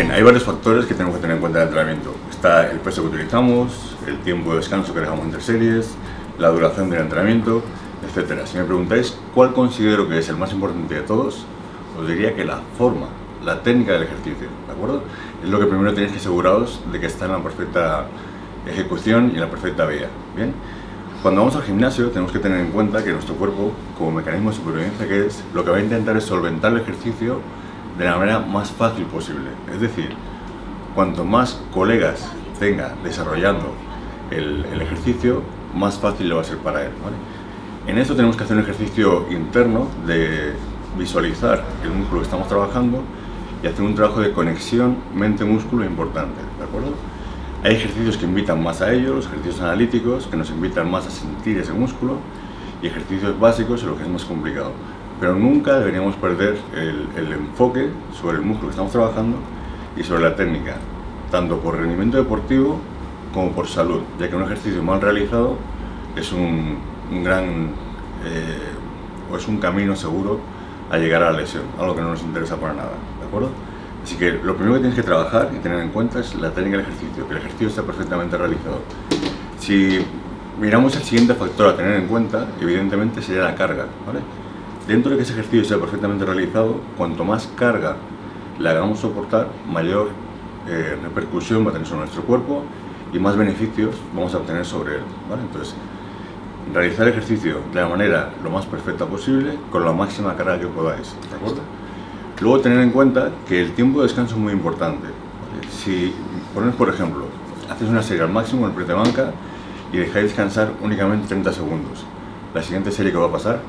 Bien, hay varios factores que tenemos que tener en cuenta en el entrenamiento. Está el peso que utilizamos, el tiempo de descanso que dejamos entre series, la duración del entrenamiento, etc. Si me preguntáis cuál considero que es el más importante de todos, os diría que la forma, la técnica del ejercicio, ¿de acuerdo? Es lo que primero tenéis que aseguraros de que está en la perfecta ejecución y en la perfecta vía, ¿bien? Cuando vamos al gimnasio tenemos que tener en cuenta que nuestro cuerpo, como mecanismo de supervivencia que es, lo que va a intentar es solventar el ejercicio de la manera más fácil posible. Es decir, cuanto más colegas tenga desarrollando el, ejercicio, más fácil le va a ser para él. En eso tenemos que hacer un ejercicio interno de visualizar el músculo que estamos trabajando y hacer un trabajo de conexión mente-músculo importante. ¿de acuerdo? Hay ejercicios que invitan más a ello, los ejercicios analíticos, que nos invitan más a sentir ese músculo, y ejercicios básicos en lo que es más complicado. Pero nunca deberíamos perder el, enfoque sobre el músculo que estamos trabajando y sobre la técnica, tanto por rendimiento deportivo como por salud, ya que un ejercicio mal realizado es un, gran eh, o es un camino seguro a llegar a la lesión, algo que no nos interesa para nada, ¿de acuerdo? Así que lo primero que tienes que trabajar y tener en cuenta es la técnica del ejercicio, que el ejercicio está perfectamente realizado. Si miramos el siguiente factor a tener en cuenta, evidentemente sería la carga. ¿vale? Dentro de que ese ejercicio sea perfectamente realizado, cuanto más carga le hagamos soportar, mayor eh, repercusión va a tener sobre nuestro cuerpo y más beneficios vamos a obtener sobre él. ¿vale? Entonces, realizar el ejercicio de la manera lo más perfecta posible, con la máxima carga que podáis. ¿de acuerdo? Luego tener en cuenta que el tiempo de descanso es muy importante. Si pones, por ejemplo, haces una serie al máximo en el de banca y dejáis descansar únicamente 30 segundos, la siguiente serie que va a pasar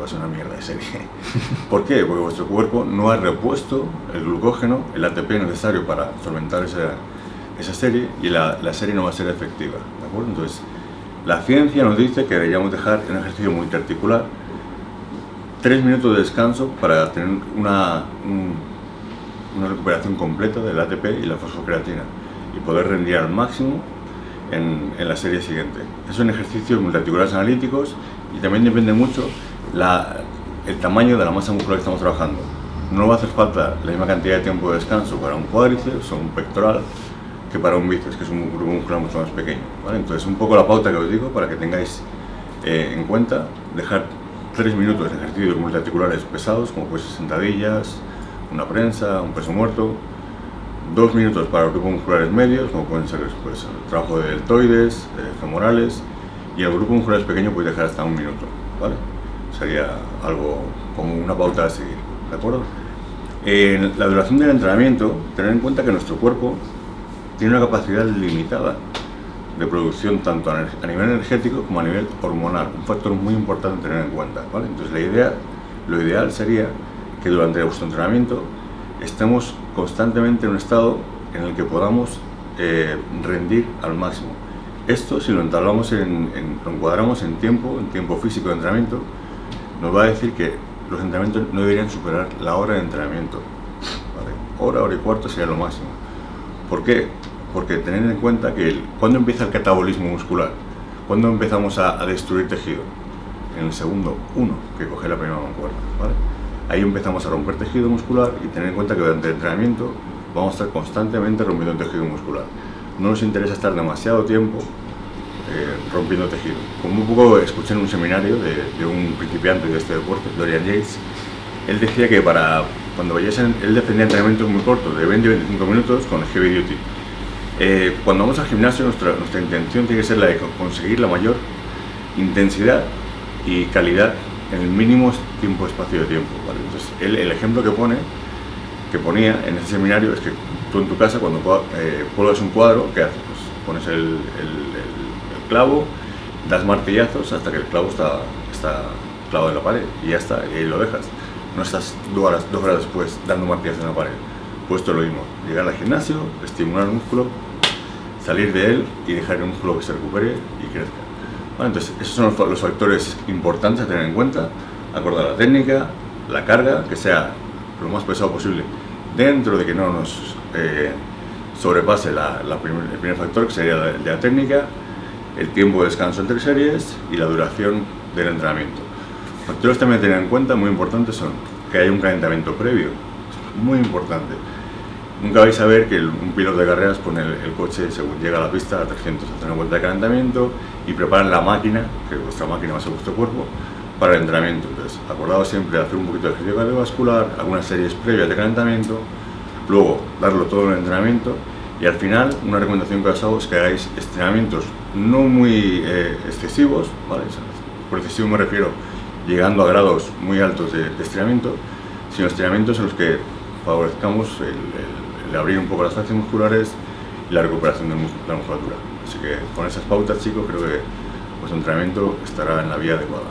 va a ser una mierda de serie. ¿Por qué? Porque vuestro cuerpo no ha repuesto el glucógeno, el ATP necesario para solventar esa, esa serie y la, la, serie no va a ser efectiva. ¿de acuerdo? Entonces, la ciencia nos dice que deberíamos dejar un ejercicio multiarticular tres minutos de descanso para tener una, una recuperación completa del ATP y la fosfocreatina y poder rendir al máximo en, en la serie siguiente. Son ejercicios multiarticulares analíticos y también depende mucho el tamaño de la masa muscular que estamos trabajando. No va a hacer falta la misma cantidad de tiempo de descanso para un cuádriceps o un pectoral que para un bíceps, que es un grupo muscular mucho más pequeño. Entonces, un poco la pauta que os digo para que tengáis eh, en cuenta, dejar 3 minutos de ejercicios multiarticulares pesados, como pues sentadillas, una prensa, un peso muerto, 2 minutos para grupos musculares medios, como pueden ser pues, el trabajo de deltoides, femorales, y el grupo musculares pequeño puede dejar hasta un minuto. Sería algo como una pauta a seguir, ¿de acuerdo? En la duración del entrenamiento, tener en cuenta que nuestro cuerpo tiene una capacidad limitada de producción tanto a nivel energético como a nivel hormonal, un factor muy importante tener en cuenta. ¿vale? Entonces la idea, lo ideal sería que durante vuestro entrenamiento estemos constantemente en un estado en el que podamos eh, rendir al máximo. Esto, si lo entablamos en, lo encuadramos en tiempo, en tiempo físico de entrenamiento, nos va a decir que los entrenamientos no deberían superar la hora de entrenamiento. ¿vale? Hora, hora y cuarto sería lo máximo. ¿Por qué? porque tener en cuenta que cuando empieza el catabolismo muscular, cuando empezamos a, destruir tejido, en el segundo uno que coge la primera mancuerna, ahí empezamos a romper tejido muscular y tener en cuenta que durante el entrenamiento vamos a estar constantemente rompiendo tejido muscular. No nos interesa estar demasiado tiempo rompiendo tejido. Como un poco escuché en un seminario de, un principiante de este deporte, Dorian Yates, él decía que para cuando vayáis, él defendía entrenamientos muy cortos, de 20-25 minutos con heavy duty eh, cuando vamos al gimnasio, nuestra, nuestra intención tiene que ser la de conseguir la mayor intensidad y calidad en el mínimo tiempo-espacio de tiempo. Entonces, el ejemplo que pone, que ponía en ese seminario, es que tú en tu casa, cuando eh, un cuadro, ¿qué haces? Pues pones el, el, clavo, das martillazos hasta que el clavo está, está clavado en la pared y ya está, y ahí lo dejas. No estás dos horas, dos horas después dando martillazos en la pared. Pues esto lo mismo, llegar al gimnasio, estimular el músculo, salir de él y dejar el músculo que se recupere y crezca. entonces, esos son los factores importantes a tener en cuenta, acordar la técnica, la carga, que sea lo más pesado posible, dentro de que no nos eh, sobrepase la, el primer factor, que sería la, la técnica, el tiempo de descanso entre series y la duración del entrenamiento. Factores también a tener en cuenta, muy importantes, son que haya un calentamiento previo, muy importante. Nunca vais a ver que un piloto de carreras pone el, coche según llega a la pista a 300, hace una vuelta de calentamiento y preparan la máquina, que es vuestra máquina más a vuestro cuerpo, para el entrenamiento. Entonces, acordaos siempre de hacer un poquito de ejercicio cardiovascular, algunas series previas de calentamiento, luego darlo todo en el entrenamiento y al final una recomendación que os hago es que hagáis entrenamientos no muy eh, excesivos, ¿vale? por excesivo me refiero llegando a grados muy altos de, estiramiento, sino estiramientos en los que favorezcamos el, abrir un poco las fascias musculares y la recuperación de la musculatura. Así que con esas pautas, chicos, creo que vuestro entrenamiento estará en la vía adecuada.